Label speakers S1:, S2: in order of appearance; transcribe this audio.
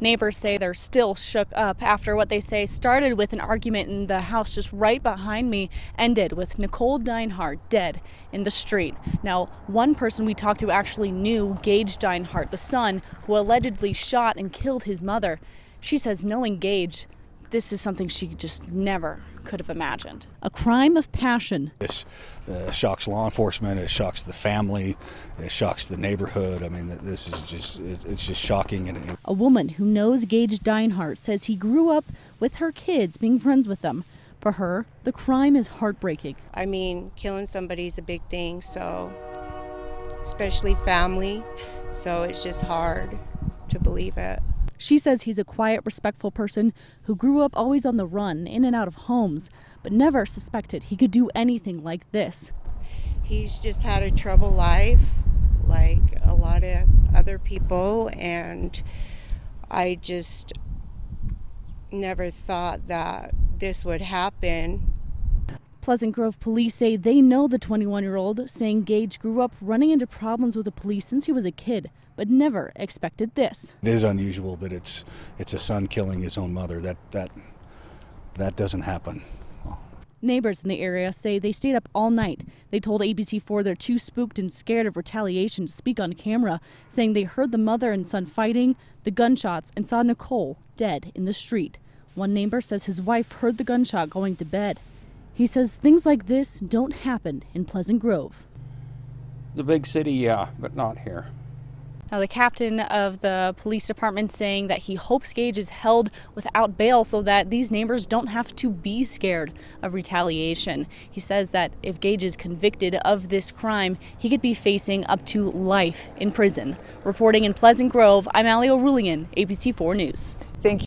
S1: Neighbors say they're still shook up after what they say started with an argument in the house just right behind me, ended with Nicole Deinhardt dead in the street. Now, one person we talked to actually knew Gage Deinhardt, the son who allegedly shot and killed his mother. She says knowing Gage, this is something she just never could have imagined. A crime of passion.
S2: This uh, shocks law enforcement. It shocks the family. It shocks the neighborhood. I mean, this is just it's just shocking. And
S1: a woman who knows Gage Deinhardt says he grew up with her kids, being friends with them. For her, the crime is heartbreaking.
S3: I mean, killing somebody is a big thing, so especially family. So it's just hard to believe it.
S1: She says he's a quiet, respectful person who grew up always on the run, in and out of homes, but never suspected he could do anything like this.
S3: He's just had a troubled life, like a lot of other people, and I just never thought that this would happen.
S1: Pleasant Grove police say they know the 21 year old, saying Gage grew up running into problems with the police since he was a kid but never expected this.
S2: It is unusual that it's it's a son killing his own mother. That that that doesn't happen.
S1: Neighbors in the area say they stayed up all night. They told ABC4 they're too spooked and scared of retaliation to speak on camera, saying they heard the mother and son fighting, the gunshots, and saw Nicole dead in the street. One neighbor says his wife heard the gunshot going to bed. He says things like this don't happen in Pleasant Grove.
S4: The big city, yeah, but not here.
S1: Now, the captain of the police department saying that he hopes Gage is held without bail so that these neighbors don't have to be scared of retaliation. He says that if Gage is convicted of this crime, he could be facing up to life in prison. Reporting in Pleasant Grove, I'm Ali O'Rulian, ABC4 News.
S5: Thank you.